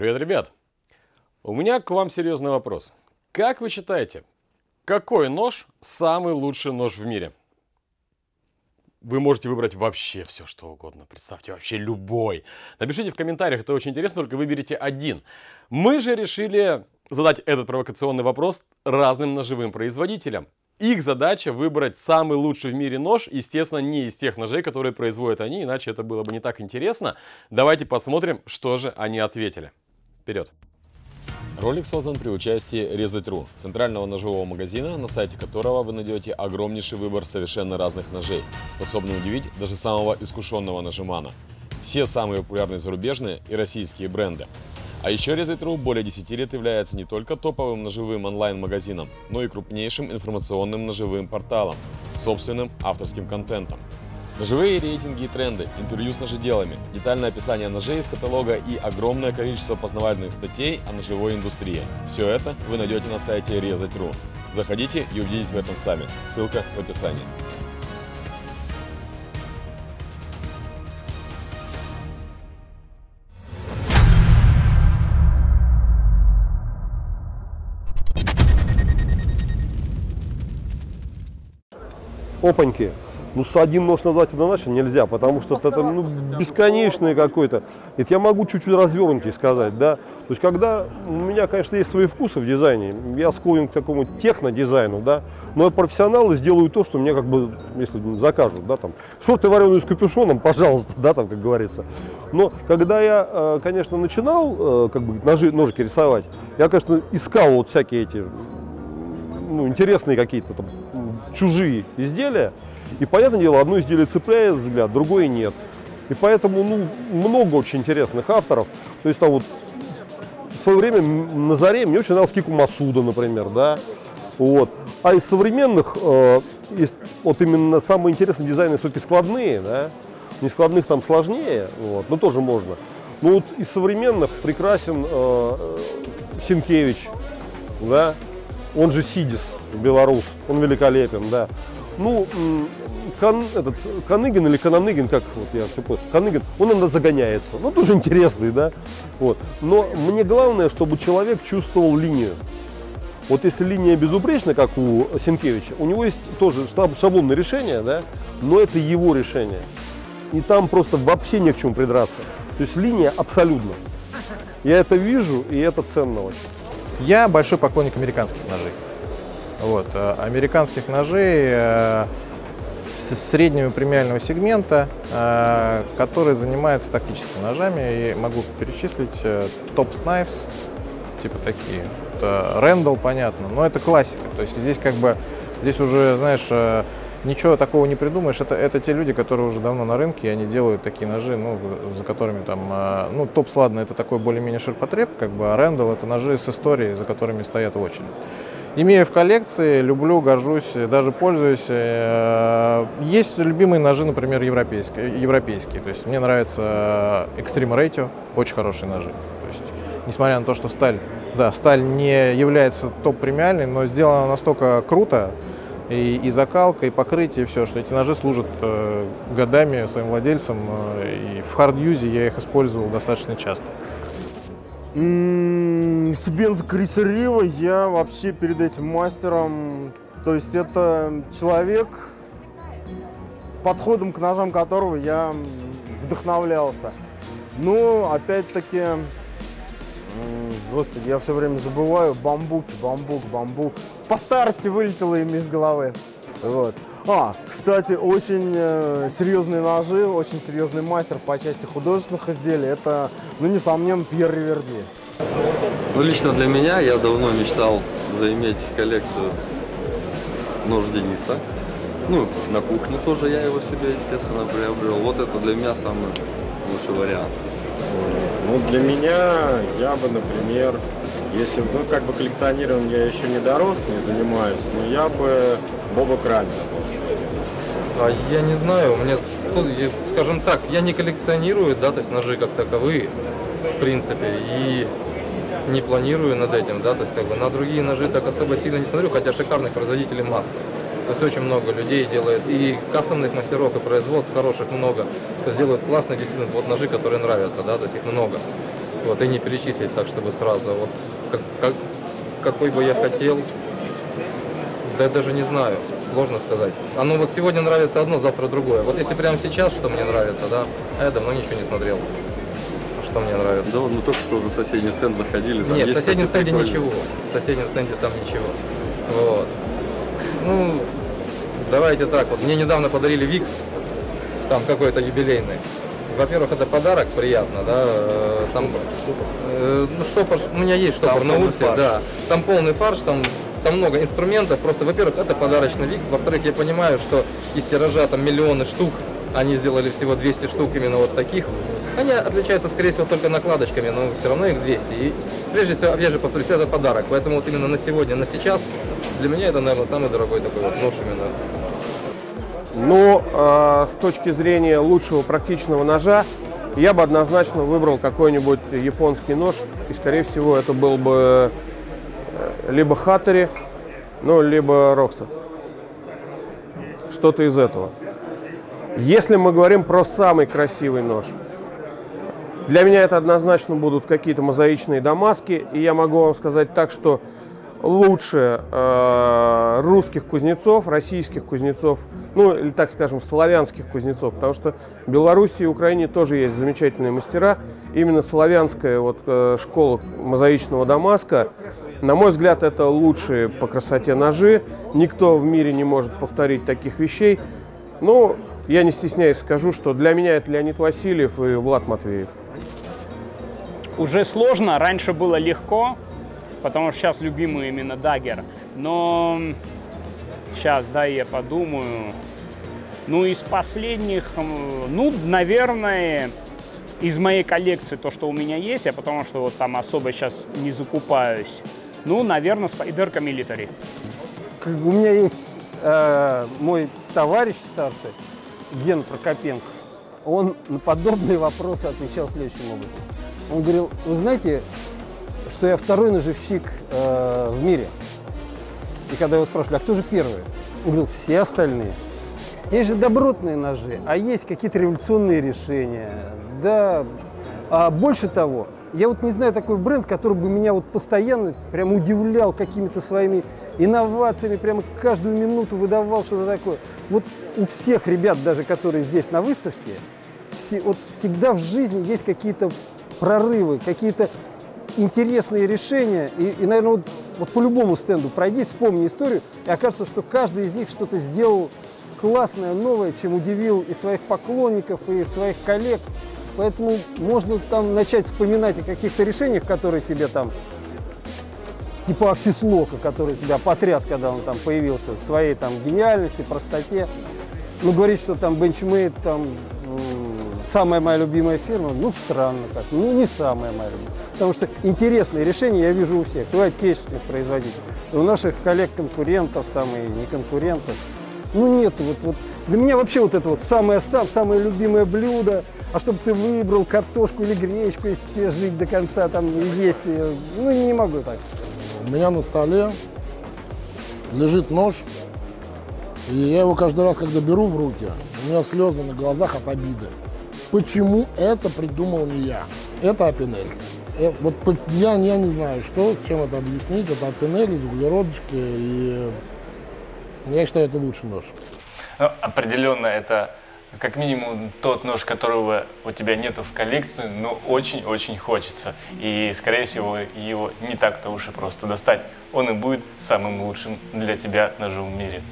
Привет, ребят! У меня к вам серьезный вопрос. Как вы считаете, какой нож самый лучший нож в мире? Вы можете выбрать вообще все, что угодно. Представьте, вообще любой. Напишите в комментариях, это очень интересно, только выберите один. Мы же решили задать этот провокационный вопрос разным ножевым производителям. Их задача выбрать самый лучший в мире нож, естественно, не из тех ножей, которые производят они, иначе это было бы не так интересно. Давайте посмотрим, что же они ответили. Вперед! Ролик создан при участии Резать.ру, центрального ножевого магазина, на сайте которого вы найдете огромнейший выбор совершенно разных ножей, способный удивить даже самого искушенного нажимана. Все самые популярные зарубежные и российские бренды. А еще Резать.ру более 10 лет является не только топовым ножевым онлайн-магазином, но и крупнейшим информационным ножевым порталом с собственным авторским контентом. Ножевые рейтинги и тренды, интервью с ножеделами, детальное описание ножей из каталога и огромное количество познавательных статей о ножевой индустрии. Все это вы найдете на сайте Резать.ру. Заходите и убедитесь в этом сами. Ссылка в описании. опаньки. Ну, с один нож назвать однозначно нельзя, потому что это ну, бесконечное какое-то. Это я могу чуть-чуть развернутее сказать, да. То есть, когда у меня, конечно, есть свои вкусы в дизайне, я склонен к такому технодизайну, да, но я профессионал и сделаю то, что мне как бы, если закажут, да, там, шорты вареные с капюшоном, пожалуйста, да, там, как говорится. Но когда я, э, конечно, начинал, э, как бы, ножи, ножики рисовать, я, конечно, искал вот всякие эти, ну, интересные какие-то там чужие изделия, и, понятное дело, одно изделие цепляет взгляд, другое нет. И поэтому ну, много очень интересных авторов. То есть там вот в свое время на заре мне очень нравился Кику Масуда, например, да. Вот. А из современных, э, из, вот именно самые интересные дизайны все-таки складные, да. Не складных там сложнее, вот, но тоже можно. Ну вот из современных прекрасен э, Синкевич, да, он же Сидис, белорус, он великолепен, да. Ну, Кан, этот, Каныгин или Кананыгин, как вот я все понял, Каныгин, он иногда загоняется. Ну, тоже интересный, да. Вот. Но мне главное, чтобы человек чувствовал линию. Вот если линия безупречна, как у Сенкевича, у него есть тоже шаблонное решение, да, но это его решение. И там просто вообще не к чему придраться. То есть линия абсолютно. Я это вижу, и это ценно очень. Я большой поклонник американских ножей. Вот. Э, американских ножей э, среднего премиального сегмента, э, который занимается тактическими ножами. И могу перечислить Tops Knives, типа такие. Рэндалл, понятно, но это классика. То есть здесь как бы, здесь уже, знаешь, ничего такого не придумаешь. Это, это те люди, которые уже давно на рынке, и они делают такие ножи, ну, за которыми там, ну, Топс, ладно, это такой более-менее ширпотреб, как бы, а Рэндалл это ножи с историей, за которыми стоят в очередь. Имею в коллекции, люблю, горжусь, даже пользуюсь. Э, есть любимые ножи, например, европейские. европейские. То есть мне нравится Extreme Ratio, очень хорошие ножи. То есть, несмотря на то, что сталь, да, сталь не является топ-премиальной, но сделана настолько круто, и, и закалка, и покрытие, и все, что эти ножи служат э, годами своим владельцам, э, и в хард-юзе я их использовал достаточно часто. С бензокрейсерива я вообще перед этим мастером, то есть это человек, подходом к ножам которого я вдохновлялся. Ну, опять-таки, господи, я все время забываю, бамбук, бамбук, бамбук. По старости вылетело им из головы. Вот. А, кстати, очень э, серьезные ножи, очень серьезный мастер по части художественных изделий. Это, ну, несомненно, Пьер Риверди. Ну, лично для меня, я давно мечтал заиметь коллекцию нож Дениса. Ну, на кухне тоже я его себе, естественно, приобрел. Вот это для меня самый лучший вариант. Ну, для меня, я бы, например, если, ну, как бы коллекционированием я еще не дорос, не занимаюсь, но я бы Боба Крамера а я не знаю, мне, скажем так, я не коллекционирую, да, то есть ножи как таковые, в принципе, и не планирую над этим, да, то есть как бы на другие ножи так особо сильно не смотрю, хотя шикарных производителей масса. То есть очень много людей делает, и кастомных мастеров, и производств хороших много. То есть делают классные действительно вот ножи, которые нравятся, да, то есть их много. Вот, и не перечислить так, чтобы сразу. Вот как, как, какой бы я хотел, да я даже не знаю, сложно сказать. Оно вот сегодня нравится одно, завтра другое. Вот если прямо сейчас, что мне нравится, да, а я давно ничего не смотрел. Что мне нравится. Да, мы только что на соседний стенд заходили. там Нет, в соседнем стенде прикольно. ничего. В соседнем стенде там ничего. Вот. Ну, давайте так, вот мне недавно подарили Викс, там какой-то юбилейный. Во-первых, это подарок, приятно, да, э, там, э, ну, штопор, у меня есть штопор на улице, да, там полный фарш, там, там много инструментов, просто, во-первых, это подарочный Викс, во-вторых, я понимаю, что из тиража там миллионы штук, они сделали всего 200 штук именно вот таких, они отличаются, скорее всего, только накладочками, но все равно их 200. И прежде всего, опять же, повторюсь, это подарок. Поэтому вот именно на сегодня, на сейчас, для меня это, наверное, самый дорогой такой вот нож именно. Но э, с точки зрения лучшего практичного ножа, я бы однозначно выбрал какой-нибудь японский нож. И, скорее всего, это был бы э, либо Хаттери, ну, либо Рокстед. Что-то из этого. Если мы говорим про самый красивый нож, для меня это однозначно будут какие-то мозаичные дамаски. И я могу вам сказать так, что лучше э, русских кузнецов, российских кузнецов, ну или так скажем, славянских кузнецов, потому что в Беларуси и Украине тоже есть замечательные мастера. Именно славянская вот э, школа мозаичного Дамаска, на мой взгляд, это лучшие по красоте ножи. Никто в мире не может повторить таких вещей. Ну, я не стесняюсь скажу, что для меня это Леонид Васильев и Влад Матвеев. Уже сложно, раньше было легко, потому что сейчас любимый именно дагер. Но сейчас, да, я подумаю. Ну, из последних, ну, наверное, из моей коллекции то, что у меня есть, я потому что вот там особо сейчас не закупаюсь. Ну, наверное, Спайдерка бы У меня есть э, мой товарищ старший, Ген Прокопенко. Он на подобные вопросы отвечал следующим образом. Он говорил, вы знаете, что я второй ножевщик э, в мире? И когда его спрашивали, а кто же первый? Он говорил, все остальные. Есть же добротные ножи, а есть какие-то революционные решения. Да, а больше того, я вот не знаю такой бренд, который бы меня вот постоянно прям удивлял какими-то своими инновациями, прямо каждую минуту выдавал что-то такое. Вот у всех ребят, даже которые здесь на выставке, вот всегда в жизни есть какие-то прорывы, какие-то интересные решения. И, и, наверное, вот, вот по любому стенду пройди, вспомни историю, и окажется, что каждый из них что-то сделал классное, новое, чем удивил и своих поклонников, и своих коллег. Поэтому можно там начать вспоминать о каких-то решениях, которые тебе там, типа Аксислока, который тебя потряс, когда он там появился, в своей там гениальности, простоте. Ну, говорить, что там бенчмейт, там, самая моя любимая фирма, ну, странно как, ну, не самая моя любимая. Потому что интересные решения я вижу у всех, и у отечественных производителей, у наших коллег-конкурентов, там, и не конкурентов. Ну, нету вот, вот. Для меня вообще вот это вот самое сам, самое любимое блюдо, а чтобы ты выбрал картошку или гречку, если тебе жить до конца, там, и есть ну, не могу так. У меня на столе лежит нож, и я его каждый раз, когда беру в руки, у меня слезы на глазах от обиды. Почему это придумал не я? Это Апинель. Э, Вот я, я не знаю, что, с чем это объяснить. Это Апинель из углеродочки, и я считаю, это лучший нож. Ну, определенно это как минимум тот нож, которого у тебя нету в коллекции, но очень-очень хочется. И, скорее всего, его не так-то уж и просто достать. Он и будет самым лучшим для тебя ножом в мире.